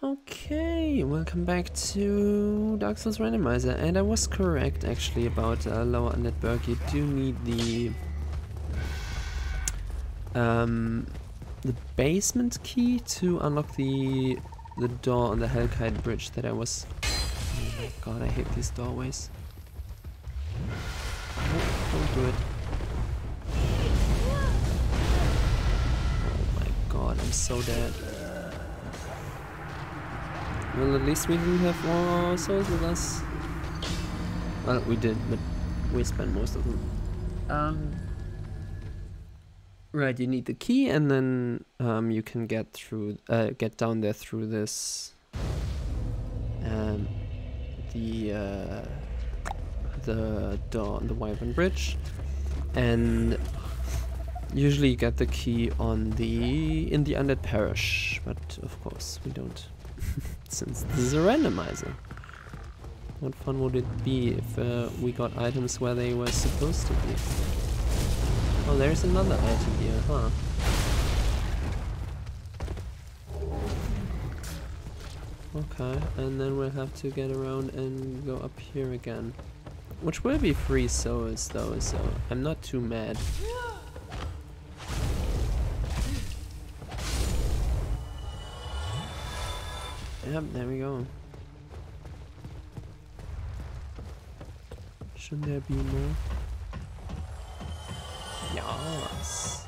Okay, welcome back to Dark Souls Randomizer, and I was correct actually about uh, Lower network. You do need the um, the basement key to unlock the the door on the Hellkite Bridge that I was. Oh my god, I hate these doorways. No, don't do it. Oh my god, I'm so dead. Well, at least we didn't have more souls with us. Well, we did, but we spent most of them. Um. Right, you need the key, and then um, you can get through, uh, get down there through this, um, the uh, the door on the Wyvern Bridge, and usually you get the key on the in the Undead Parish, but of course we don't since this is a randomizer. What fun would it be if uh, we got items where they were supposed to be? Oh, there's another item here, huh? Okay, and then we'll have to get around and go up here again. Which will be free souls though, so I'm not too mad. Yep, there we go. Shouldn't there be more? Yes.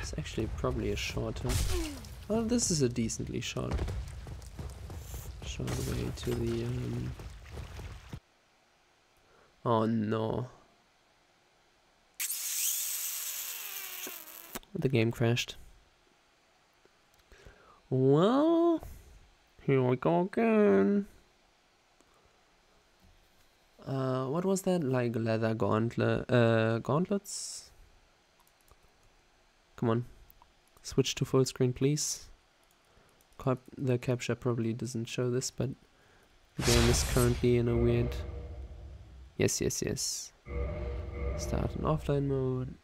It's actually probably a shorter. Well, this is a decently short, short way to the. Um... Oh no! The game crashed. Well, here we go again. Uh, what was that? Like leather gauntlet, uh, gauntlets? Come on, switch to full screen, please. The capture probably doesn't show this, but the game is currently in a weird. Yes, yes, yes. Start in offline mode.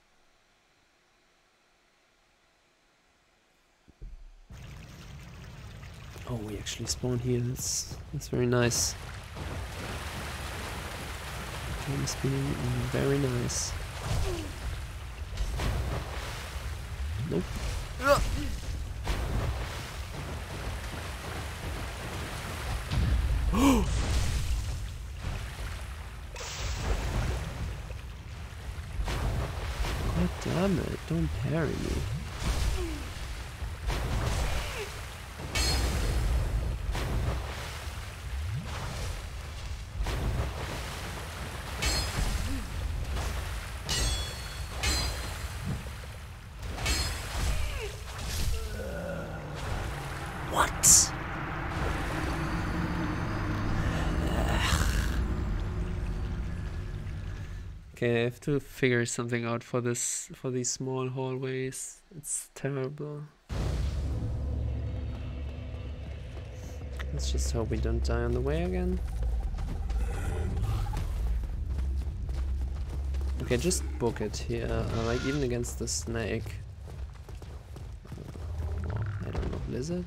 Oh, we actually spawn here. That's that's very nice. Game very nice. Nope. God damn it, don't parry me. To figure something out for this for these small hallways. It's terrible. Let's just hope we don't die on the way again. Okay, just book it here. Uh, like even against the snake. I don't know, lizard?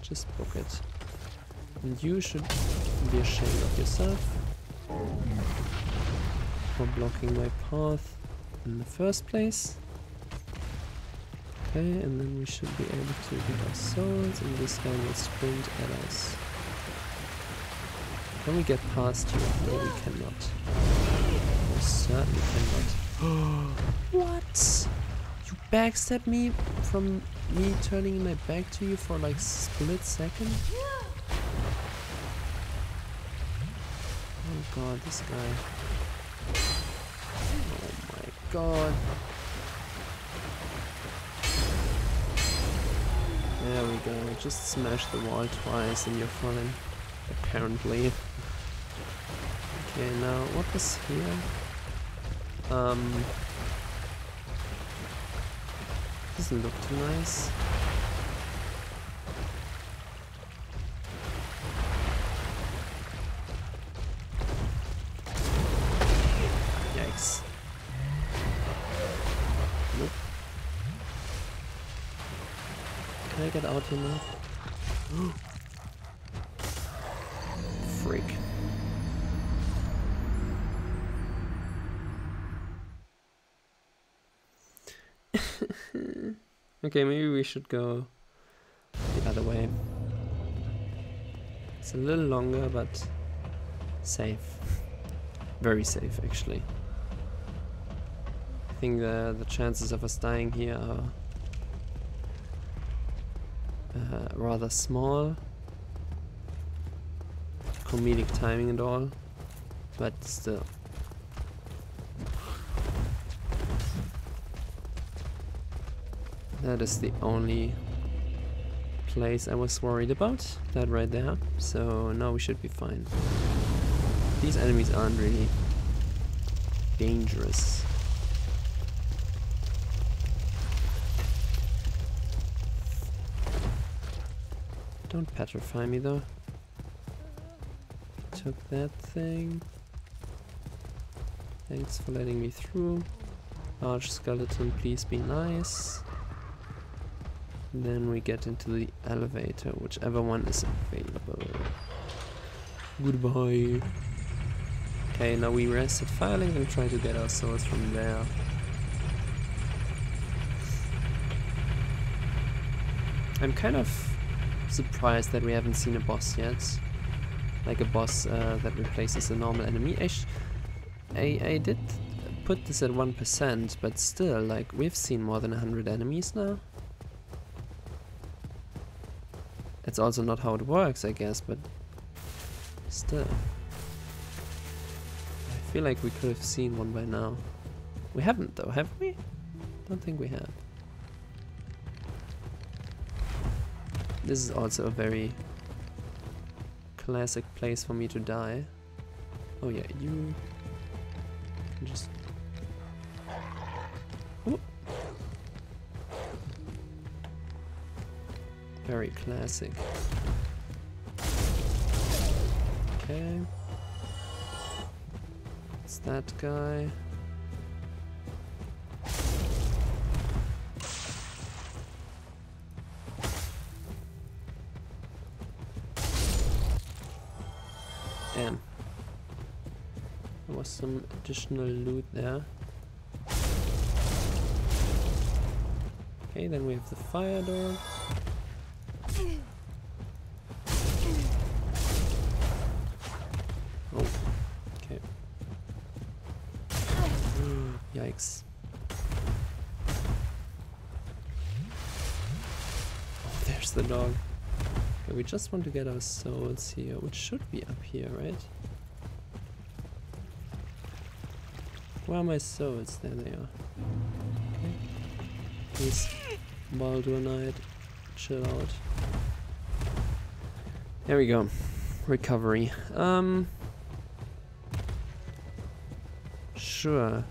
Just book it. And you should be ashamed of yourself for blocking my path in the first place. Okay, and then we should be able to get our swords, and this guy will sprint at us. Can we get past you? No, we cannot. We certainly cannot. what? You backstab me from me turning my back to you for like split second? Oh god, this guy. There we go. Just smash the wall twice and you're fine. Apparently. Okay, now what was here? Um doesn't look too nice. Here now? Freak. okay, maybe we should go the other way. It's a little longer, but safe. Very safe, actually. I think the, the chances of us dying here are rather small. Comedic timing and all, but still. That is the only place I was worried about, that right there. So now we should be fine. These enemies aren't really dangerous. Don't petrify me though. Took that thing. Thanks for letting me through. Large skeleton, please be nice. Then we get into the elevator, whichever one is available. Goodbye. Okay, now we rest at Firelink and try to get our souls from there. I'm kind of surprised that we haven't seen a boss yet. Like a boss uh, that replaces a normal enemy. I, I, I did put this at 1%, but still, like, we've seen more than 100 enemies now. It's also not how it works, I guess, but still. I feel like we could have seen one by now. We haven't though, have we? Don't think we have. This is also a very classic place for me to die. Oh yeah, you can just Very classic. Okay. It's that guy. Some additional loot there. Okay, then we have the fire door. Oh, okay. Mm, yikes. Oh, there's the dog. Okay, we just want to get our souls here, which should be up here, right? Where are my souls? There they are. Okay. Please, Balder Knight, chill out. There we go. Recovery. Um. Sure.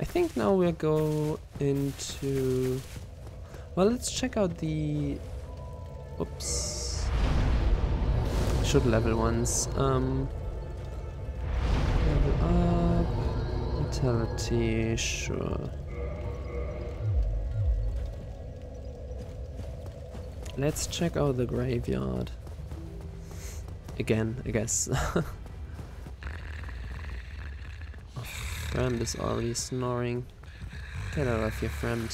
I think now we'll go into... Well, let's check out the... Oops. Should level ones. Um, Vitality, sure. Let's check out the graveyard. Again, I guess. friend is already snoring. Get out of here, friend.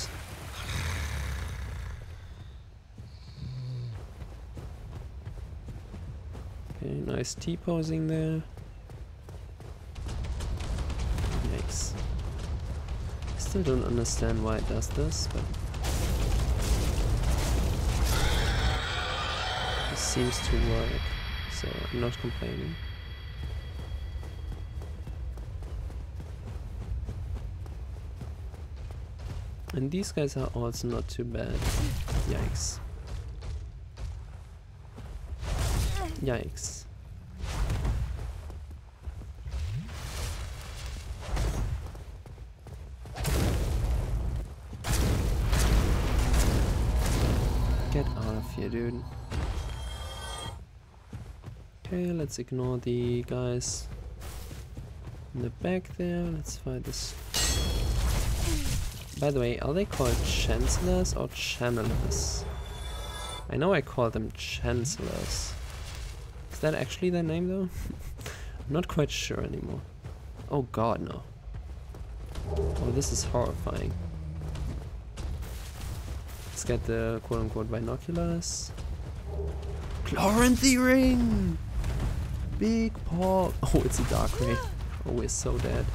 Okay, nice T-posing there. Still don't understand why it does this, but... It seems to work, so I'm not complaining. And these guys are also not too bad. Yikes. Yikes. Get out of here, dude. Okay, let's ignore the guys in the back there. Let's find this by the way, are they called chancellors or channelers? I know I call them chancellors. Is that actually their name though? I'm not quite sure anymore. Oh god, no. Oh, this is horrifying. Let's get the quote-unquote binoculars. Chloranthy ring! Big paw. Oh, it's a Dark Wraith. Oh, we're so dead.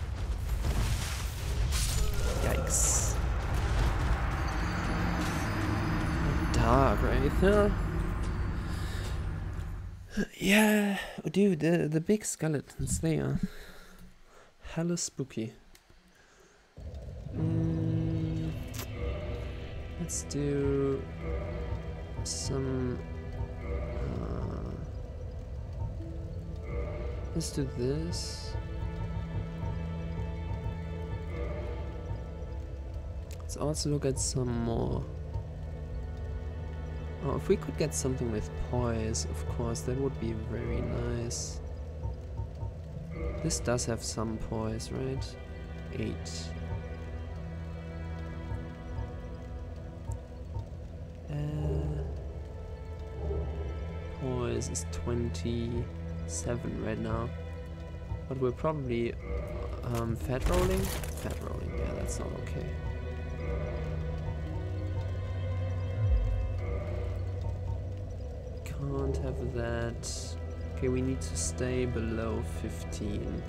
Yikes. Dark Wraith huh? Yeah, oh, dude, the the big skeletons, there. hella spooky. Mm, let's do some. Uh, let's do this. Let's also look at some more. Oh, if we could get something with poise, of course, that would be very nice. This does have some poise, right? 8. Uh, poise is 27 right now. But we're probably um, fat rolling? Fat rolling, yeah, that's not okay. Can't have that. Okay, we need to stay below 15.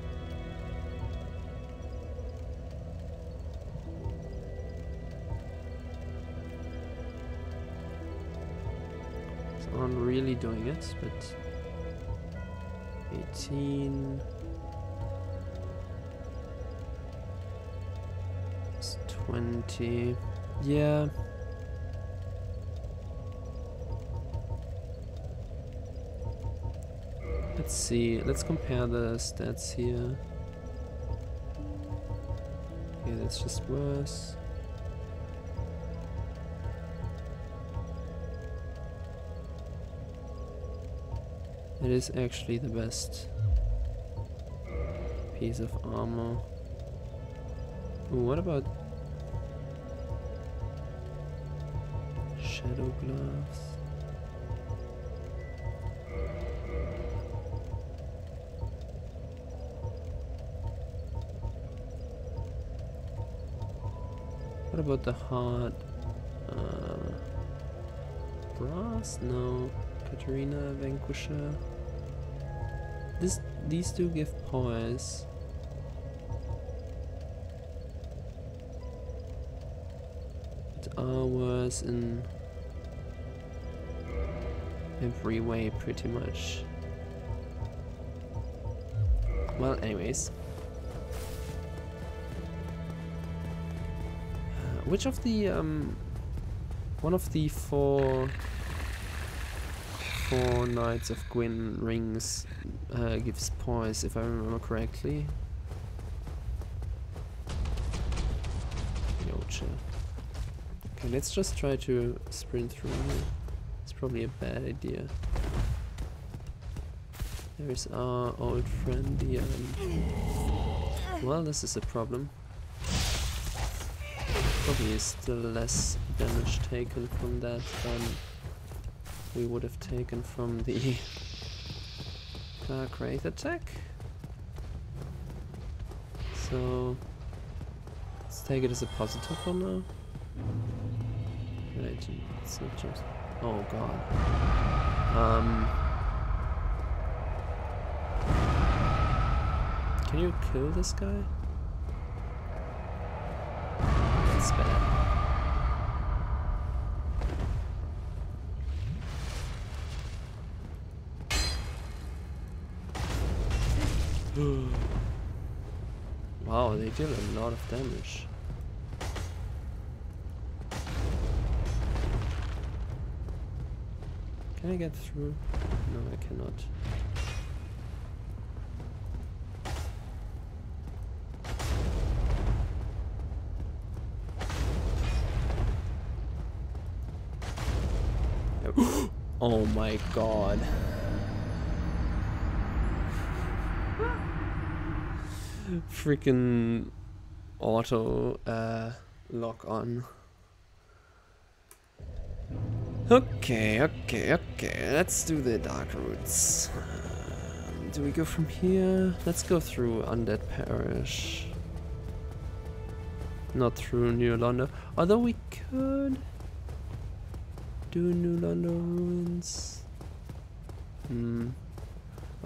Doing it, but 18 it's 20 yeah Let's see, let's compare the stats here. Okay, that's just worse. It is actually the best piece of armor. Ooh, what about shadow gloves? What about the hard uh, brass? No. Catarina, Vanquisher. This, these two give poise. But are in every way, pretty much. Well, anyways. Uh, which of the, um, one of the four four Knights of Gwyn rings uh, gives poise, if I remember correctly. Okay, let's just try to sprint through here. It's probably a bad idea. There's our old friend, the um, Well, this is a problem. Probably is still less damage taken from that than we would have taken from the Dark Wraith attack. So let's take it as a positive for now. Right, it's not just oh god. Um Can you kill this guy? That's bad. Wow, they deal a lot of damage. Can I get through? No, I cannot. oh my god. Freaking auto uh, lock on. Okay, okay, okay. Let's do the Darkroots. Um, do we go from here? Let's go through Undead Parish. Not through New Londo. Although we could do New Londo ruins. Hmm.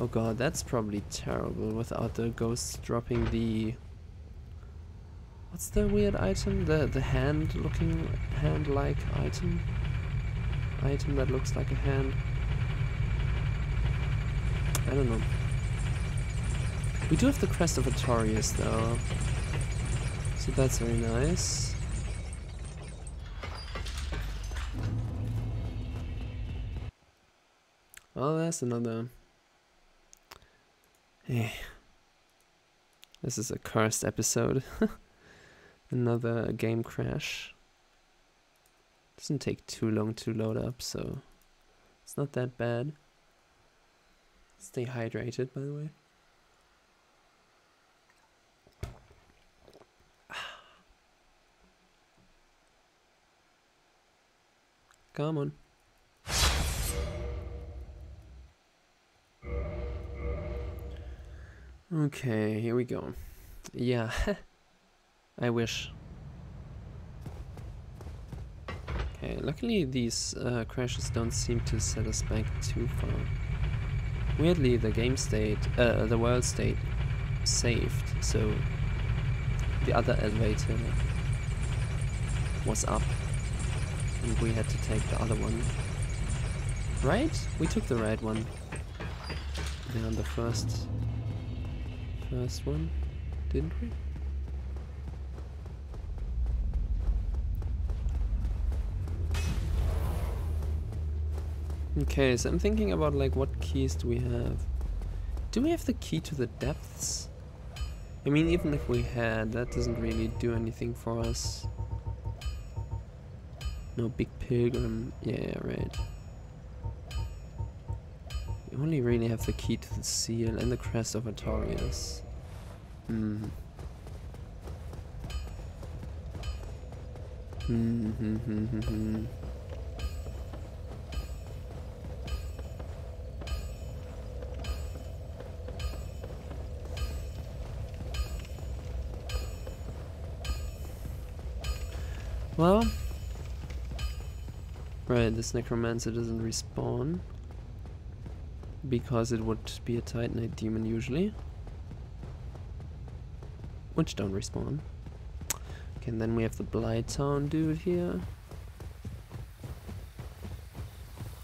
Oh god, that's probably terrible without the ghosts dropping the... What's the weird item? The the hand looking hand-like item? Item that looks like a hand. I don't know. We do have the crest of Artorias though. So that's very nice. Oh, that's another Eh. This is a cursed episode. Another game crash. Doesn't take too long to load up, so it's not that bad. Stay hydrated, by the way. Come on. Okay, here we go. Yeah, I wish. Okay, luckily these uh, crashes don't seem to set us back too far. Weirdly, the game state, uh, the world state saved, so the other elevator was up and we had to take the other one. Right? We took the right one. Yeah, the first first one, didn't we? Okay, so I'm thinking about like what keys do we have? Do we have the key to the depths? I mean, even if we had, that doesn't really do anything for us. No big pilgrim. Um, yeah, right. We only really have the key to the seal and the crest of Artorias. Hmm, hmm, hmm, hmm. Well, right, this necromancer doesn't respawn because it would be a Titanite demon usually. Which don't respawn. Okay, and then we have the Blighttown dude here.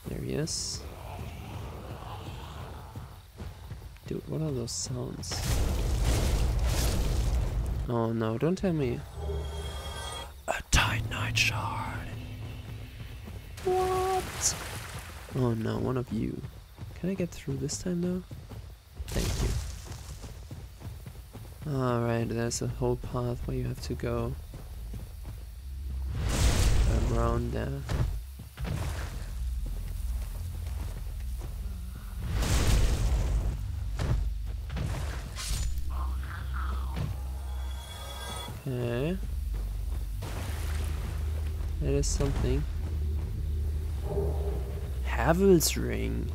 There he is. Dude, what are those sounds? Oh no, don't tell me. A Titanite shard. What? Oh no, one of you. Can I get through this time though? Thank you. Alright, there's a whole path where you have to go around there. Okay. That is something. Havel's ring.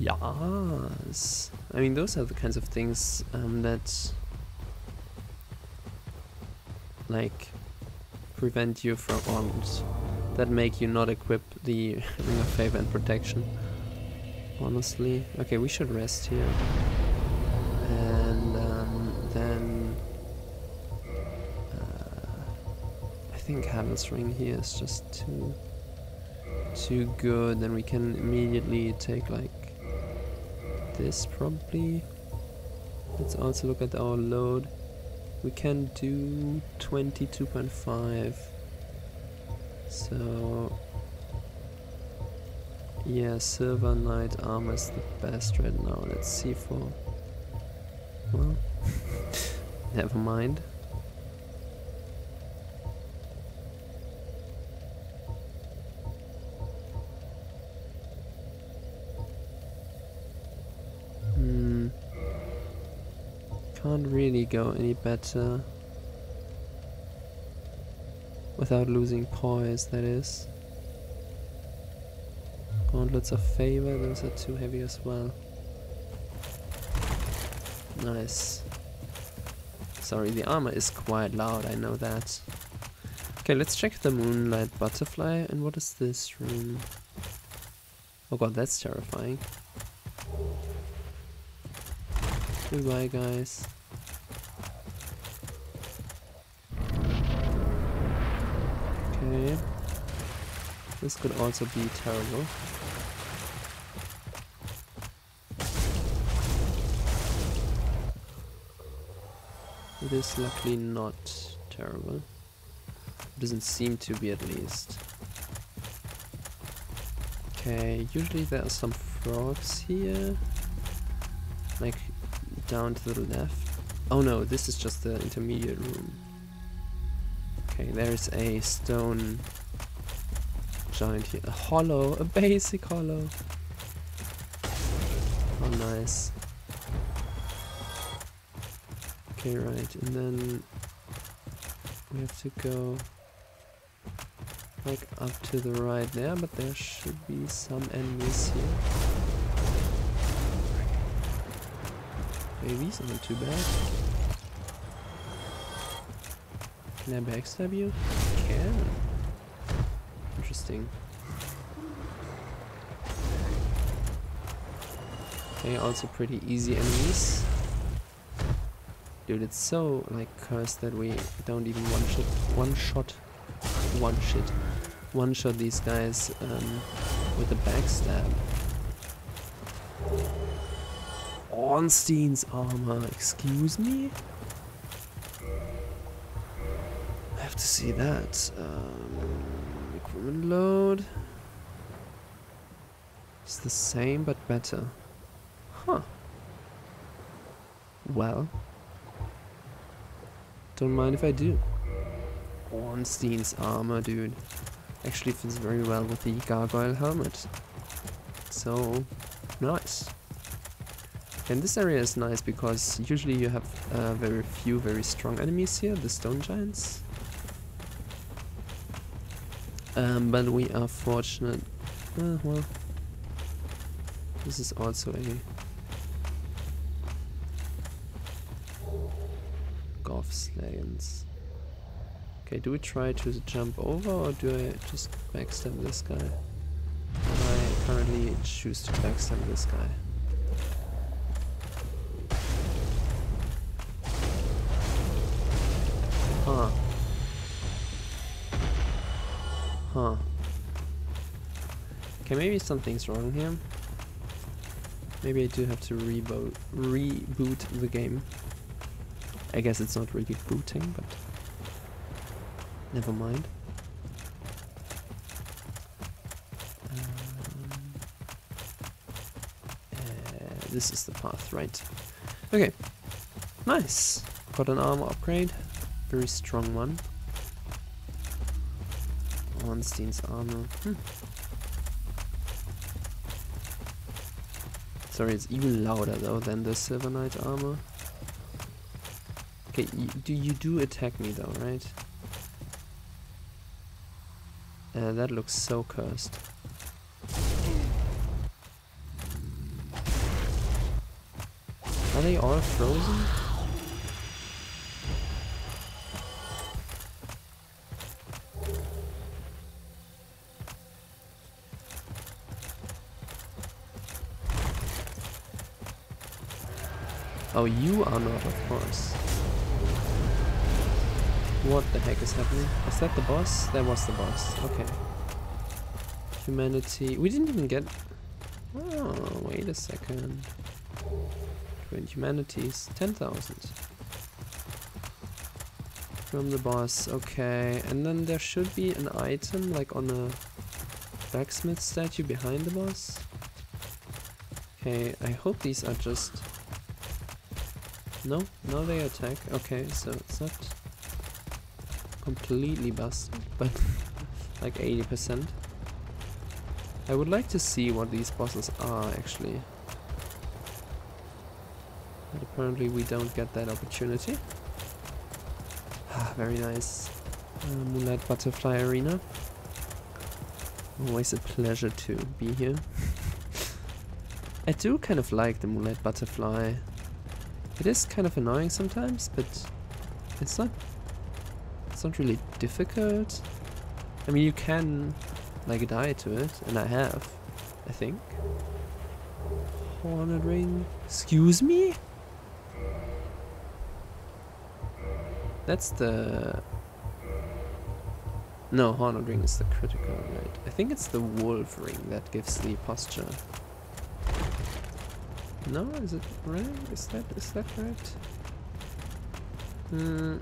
Yes. I mean, those are the kinds of things um, that like prevent you from arms that make you not equip the Ring of Favor and Protection. Honestly. Okay, we should rest here. And um, then uh, I think Havel's ring here is just too too good. Then we can immediately take like this probably. Let's also look at our load. We can do 22.5. So yeah, Silver Knight armor is the best right now. Let's see for well never mind. Really go any better without losing poise, that is. Gauntlets of Favor, those are too heavy as well. Nice. Sorry, the armor is quite loud, I know that. Okay, let's check the Moonlight Butterfly. And what is this room? Oh god, that's terrifying. Goodbye, guys. Okay. This could also be terrible. It is luckily not terrible. It Doesn't seem to be at least. Okay, usually there are some frogs here. Like down to the left. Oh no, this is just the intermediate room. Okay, there's a stone giant here. A hollow, a basic hollow. Oh nice. Okay, right, and then we have to go like up to the right there, but there should be some enemies here. Maybe it's not too bad. Can I backstab you? I can. Interesting. Okay, also pretty easy enemies. Dude, it's so like cursed that we don't even one shot one shot one shit one shot these guys um, with a backstab. Ornstein's armor, excuse me? I have to see that. Um, load. It's the same but better. Huh. Well. Don't mind if I do. Ornstein's armor, dude. Actually fits very well with the gargoyle helmet. So, nice. And this area is nice because usually you have uh, very few very strong enemies here, the stone giants. Um, but we are fortunate. Uh, well, this is also a golf Gothslayans. Okay, do we try to jump over or do I just backstab this guy? I currently choose to backstab this guy. Huh. Okay, maybe something's wrong here. Maybe I do have to reboot reboot the game. I guess it's not really booting, but never mind. Um, uh, this is the path, right? Okay, nice. Got an armor upgrade, very strong one. Ornstein's armor. Hmm. Sorry, it's even louder though than the Silver Knight armor. Okay, do you do attack me though, right? Uh, that looks so cursed. Are they all frozen? Oh, you are not, of course. What the heck is happening? Was that the boss? That was the boss. Okay. Humanity. We didn't even get... Oh, wait a second. Twin humanities. 10,000. From the boss. Okay. And then there should be an item like on a blacksmith statue behind the boss. Okay, I hope these are just... No? No, they attack. Okay, so it's not completely busted, but like 80%. I would like to see what these bosses are actually. But apparently we don't get that opportunity. Ah, very nice. Uh, Moonlight Butterfly Arena. Always a pleasure to be here. I do kind of like the Moonlight Butterfly. It is kind of annoying sometimes, but it's not it's not really difficult. I mean you can like die to it, and I have, I think. Hornet ring. Excuse me? That's the no, Hornet Ring is the critical, right? I think it's the Wolf Ring that gives the posture. No, is it right? Is that is that right? Hmm.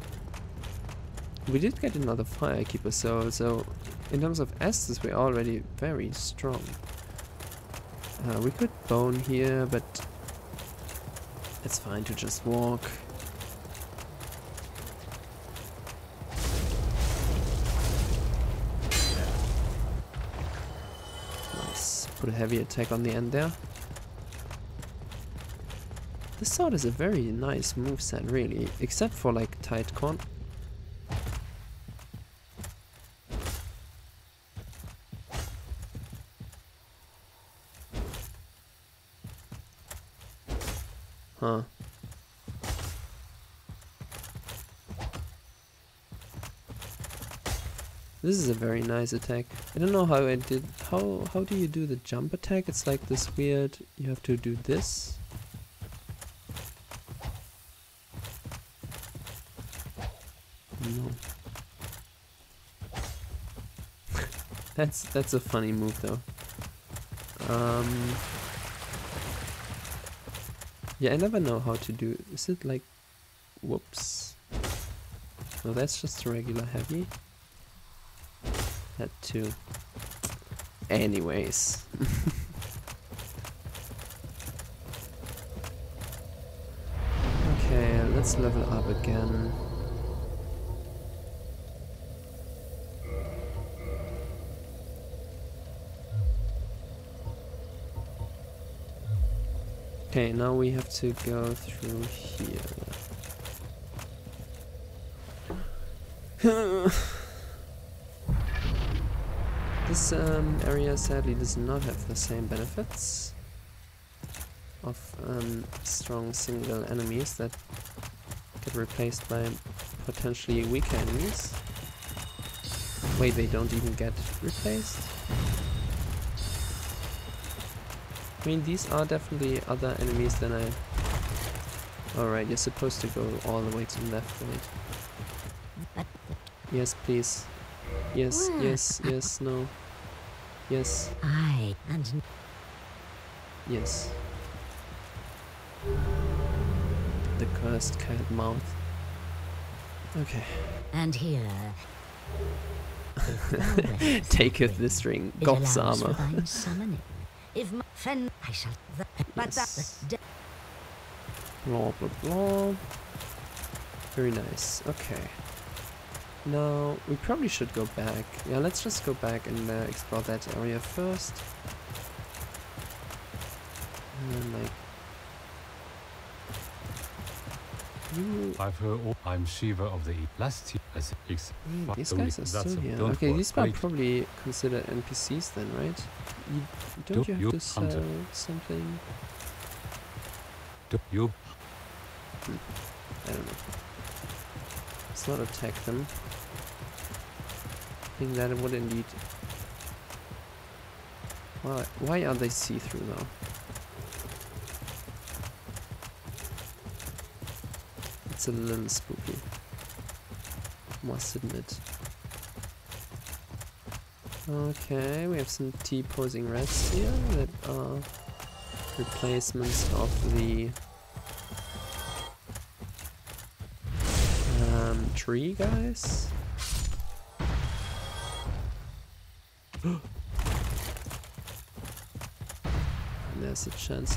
We did get another Firekeeper, so so in terms of Estus we're already very strong. Uh, we could bone here, but it's fine to just walk. Put a heavy attack on the end there. Sword is a very nice move set, really, except for like tight con. Huh. This is a very nice attack. I don't know how I did. How how do you do the jump attack? It's like this weird. You have to do this. No. That's that's a funny move though. Um. Yeah, I never know how to do. Is it like? Whoops. No, that's just a regular heavy. That too. Anyways. okay, let's level up again. Okay, now we have to go through here. This um, area sadly does not have the same benefits of um, strong single enemies that get replaced by potentially weaker enemies. Wait, they don't even get replaced? Mean, these are definitely other enemies than I... Alright, you're supposed to go all the way to the left, right? Yes, please. Yes, yes, yes, no. Yes. I and Yes. The cursed cat mouth. Okay. And here. Taketh this ring, Goth's armor. If fen I shall but yes. Blah blah blah. Very nice. Okay. Now we probably should go back. Yeah, let's just go back and uh, explore that area first. And then, like... You... I've heard all I'm Shiva of the last year as ex mm, These guys are still here. Okay, these are probably considered NPCs then, right? You, don't Do you have to sell something? You... Hmm. I don't know. Let's not attack them I think that would indeed... Why, why are they see-through though? A little spooky. Must admit. Okay, we have some T-posing rats here that are replacements of the um, tree guys. There's a chance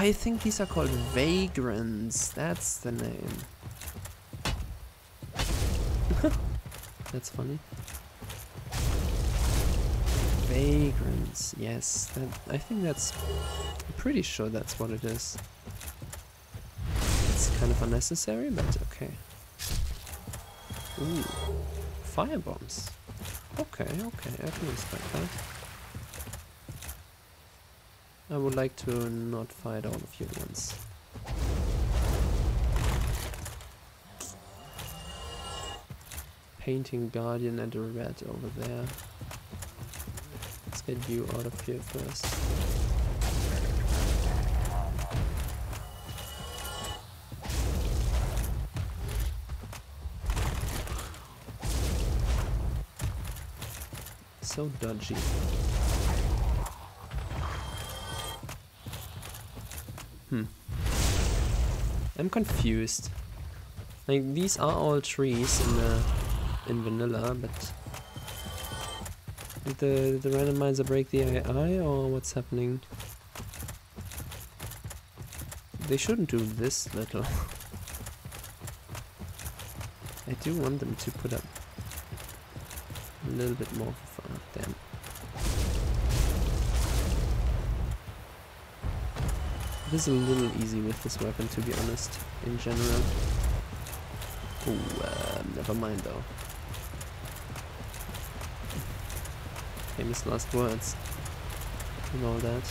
I think these are called vagrants. That's the name. that's funny. Vagrants. Yes, that, I think that's. I'm pretty sure that's what it is It's kind of unnecessary, but okay. Ooh, fire bombs. Okay, okay, I can respect that. I would like to not fight all of you at once. Painting Guardian and a red over there. Let's get you out of here first. So dodgy. Hmm. I'm confused. Like these are all trees in the in vanilla, but did the the randomizer break the AI or what's happening? They shouldn't do this little. I do want them to put up a little bit more. It is a little easy with this weapon, to be honest, in general. Oh, uh, never mind though. Famous last words. And all that.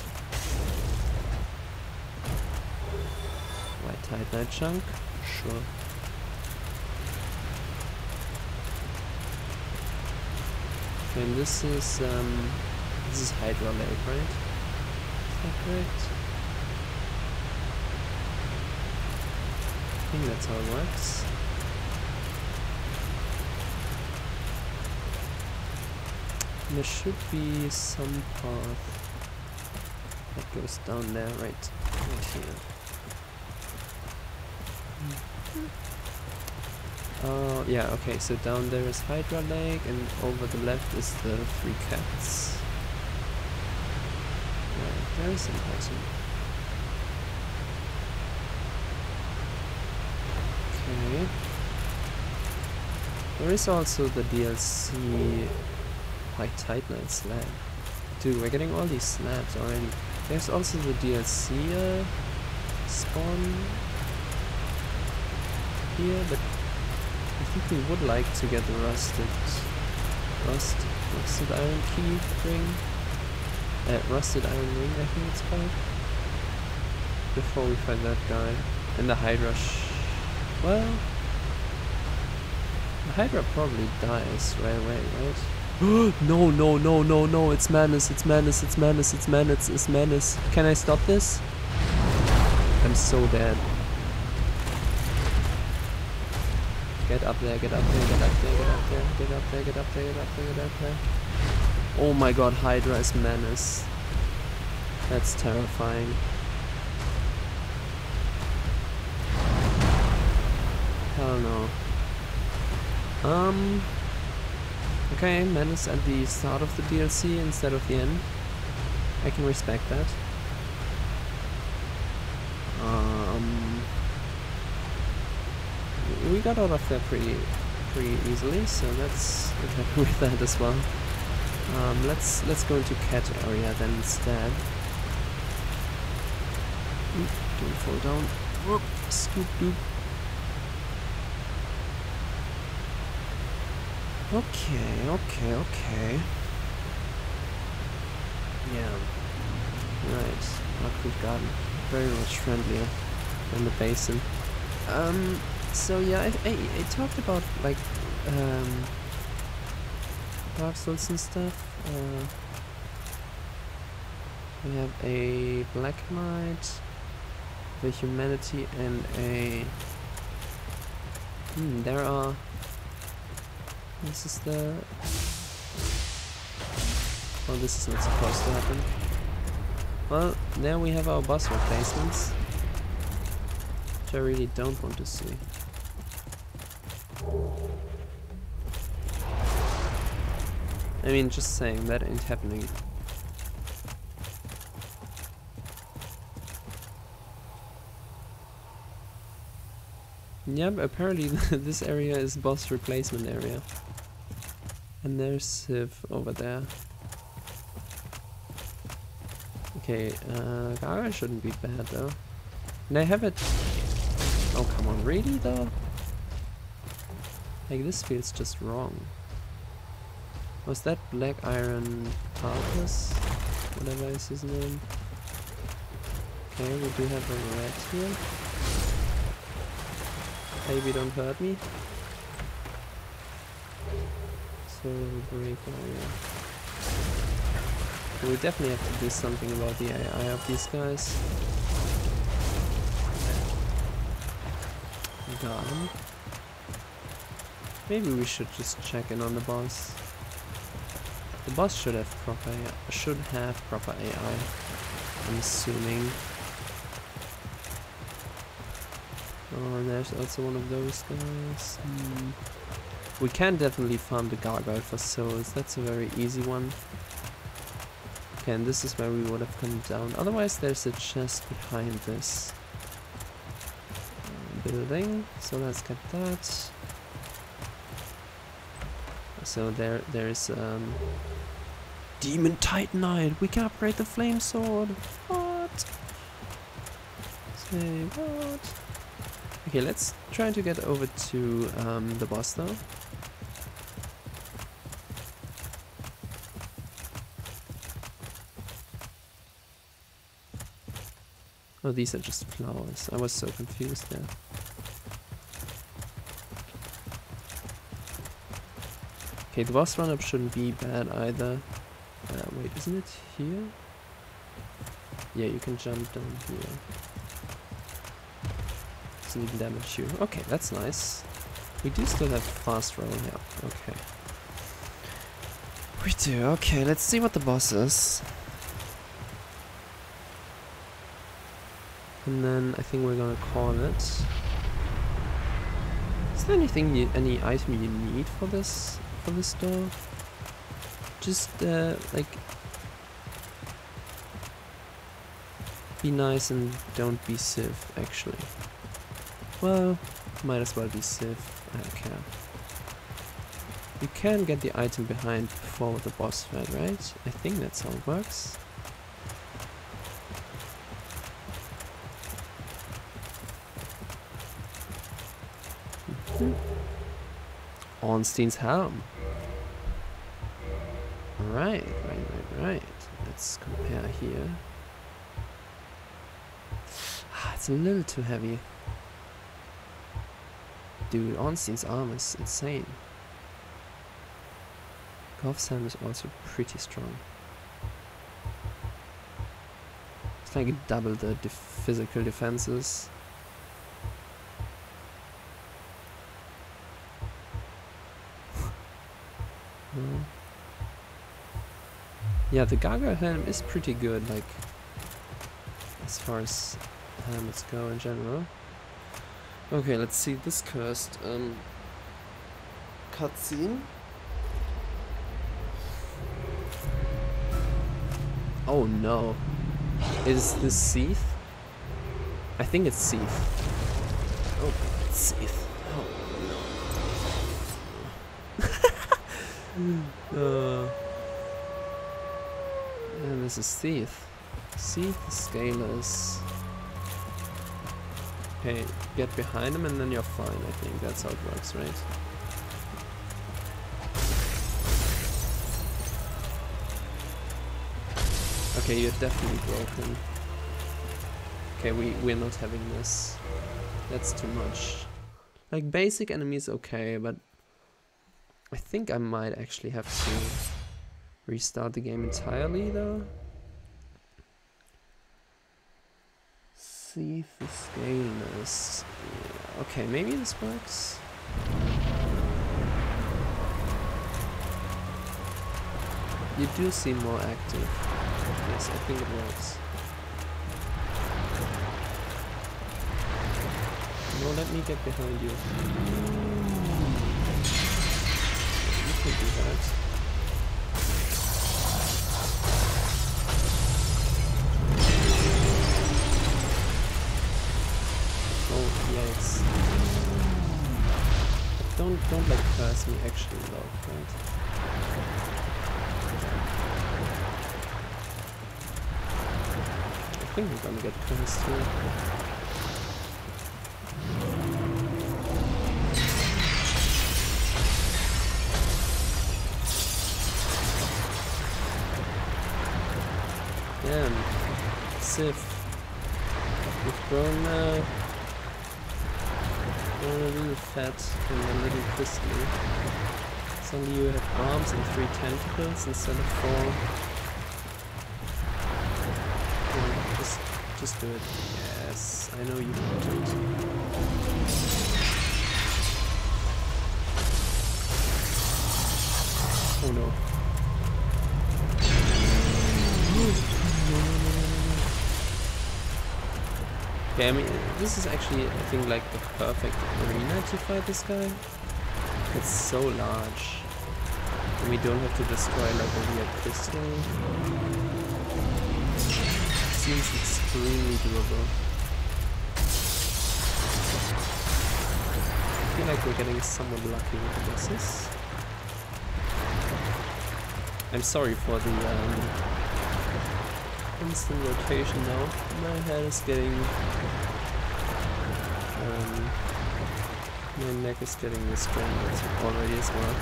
White Titanite chunk? Sure. And this is, um, this is Hydra Lake, right? Is that correct? Think that's how it works. And there should be some path that goes down there, right, right here. Oh, yeah, okay, so down there is Hydra Lake, and over the left is the Three Cats. Right, there is some. Okay. There is also the DLC White Titanite slab. Dude, we're getting all these slabs already. There's also the DLC uh, spawn here, but I think we would like to get the rusted rust rusted iron key ring. Uh, rusted iron ring, I think it's called. Before we find that guy. And the Hydra well, the Hydra probably dies right away, right? no, no, no, no, no, it's Manus, it's Manus, it's Manus, it's Manus, it's Manus. Can I stop this? I'm so dead. Get up there, get up there, get up there, get up there, get up there, get up there, get up there, get up there. Oh my god, Hydra is Manus. That's terrifying. Hell no. Um. Okay, Manus at the start of the DLC instead of the end. I can respect that. Um. We got out of there pretty, pretty easily, so let's I'm happy with that as well. Um, let's let's go into cat area then instead. Oop, don't fall down. Whoop, scoop doop. Okay, okay, okay. Yeah. Right, like we've Garden. Very much friendlier than the basin. Um, so yeah, I, I, I talked about like, um, Dark Souls and stuff. Uh, we have a Black Knight, the Humanity, and a... Hmm, there are this is the... Oh, this is not supposed to happen. Well, there we have our boss replacements. Which I really don't want to see. I mean, just saying, that ain't happening. Yep, apparently this area is boss replacement area. And there's Sif over there. Okay, uh, Gaga shouldn't be bad though. And I have it... Oh, come on, really though? Like this feels just wrong. Was that Black Iron Tarkus? Whatever is his name. Okay, we do have a red here. Baby, don't hurt me. So We definitely have to do something about the AI of these guys. Got him. Maybe we should just check in on the boss. The boss should have proper AI, should have proper AI. I'm assuming. Oh, there's also one of those guys. Hmm. We can definitely farm the gargoyle for souls. That's a very easy one. Okay, and this is where we would have come down. Otherwise, there's a chest behind this building. So let's get that. So there, there's um, demon titanite. We can upgrade the flame sword. What? Say what? Okay, let's try to get over to um, the boss though. Oh, these are just flowers. I was so confused there. Okay, the boss run up shouldn't be bad either. Uh, wait, isn't it here? Yeah, you can jump down here. Doesn't even damage you. Okay, that's nice. We do still have fast rolling yeah, okay. We do, okay, let's see what the boss is. And then I think we're gonna call it. Is there anything, you, any item you need for this, for this door? Just, uh, like... Be nice and don't be Sif, actually. Well, might as well be Sif, I don't care. You can get the item behind before the boss fight, right? I think that's how it works. Ornstein's helm. Right, right, right, right. Let's compare here. Ah, it's a little too heavy. Dude, Ornstein's arm is insane. Gough's helm is also pretty strong. It's like double the def physical defenses. No. Hmm. Yeah, the Gaga helm is pretty good, like, as far as helmets go in general. Okay, let's see this cursed um, cutscene. Oh no. Is this Seath? I think it's Seath. Oh, Seath. Oh no. uh, and this is Seath. Seath the Scaleless. Okay, get behind him and then you're fine, I think. That's how it works, right? Okay, you're definitely broken. Okay, we, we're not having this. That's too much. Like, basic enemies okay, but... I think I might actually have to restart the game entirely, though. See scaleness... Yeah, okay, maybe this works. You do seem more active. Yes, I think it works. No, let me get behind you. You can do that. That's... But don't, don't like pass me actually though, right? I think we're gonna get things Damn, Sif. We've grown uh, a little fat and a little crystally. Suddenly you have arms and three tentacles instead of four. Yeah, just, just do it. Yes, I know you want it. Oh no. Okay, I mean, this is actually, I think, like the perfect arena to fight this guy. It's so large. And we don't have to destroy like a weird crystal. Seems extremely doable. I feel like we're getting somewhat lucky with the bosses. I'm sorry for the um, instant rotation now. My head is getting... Um, my neck is getting this restrained already as well.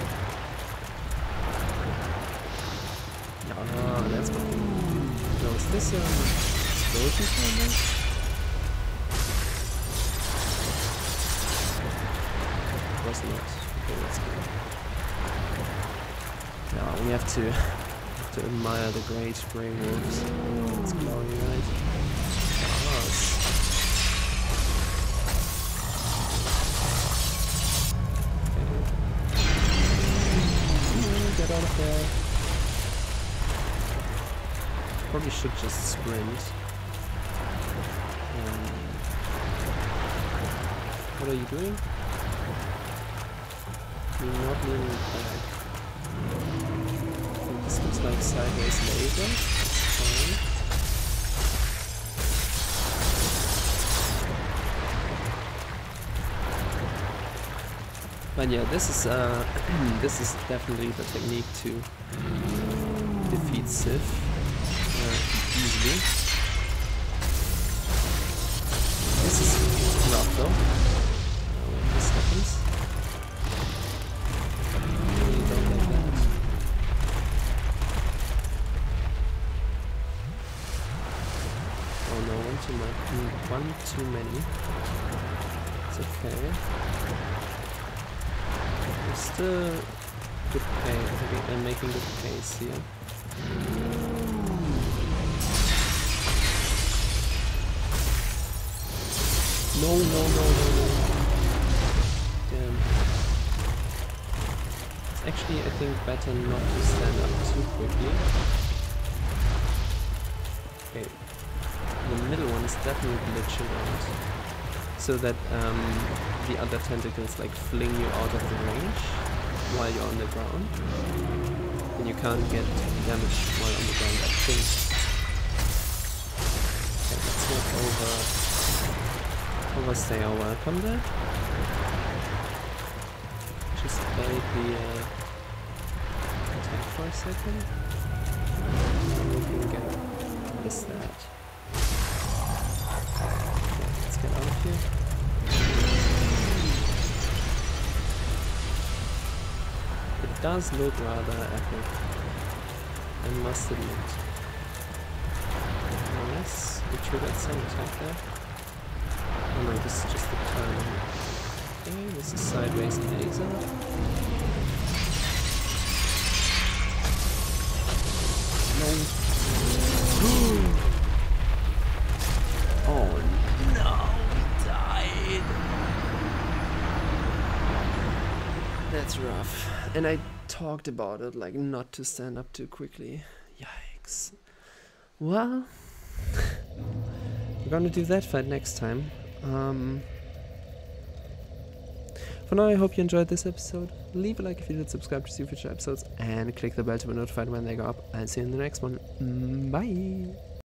Ah, that's fucking... No, is this um, explosion camera? Was not. Okay, let's go. Now we have to to admire the great grey wolves. It's of there. Probably should just sprint. Um, what are you doing? You're not leaning back. This looks like sideways laser. But yeah, this is uh, this is definitely the technique to defeat Sif uh, easily. This is rough though. One too many. It's okay. We're still good pace. I think I'm making good pace here. No, no, no, no, no. Damn. It's actually, I think, better not to stand up too quickly. Okay. Is definitely glitching out. So that um, the other tentacles like fling you out of the range while you're on the ground. And you can't get damage while on the ground, I think. Okay, let's not over overstay our welcome there. Just bait the uh, attack for a second. We can get what is that? Does look rather epic. I must admit. Unless we triggered some attack there. Oh no, this is just the turn. Okay, this is sideways laser. No. And I talked about it, like not to stand up too quickly. Yikes. Well, we're gonna do that fight next time. Um, for now, I hope you enjoyed this episode. Leave a like if you did, subscribe to see future episodes, and click the bell to be notified when they go up. I'll see you in the next one. Mm, Bye!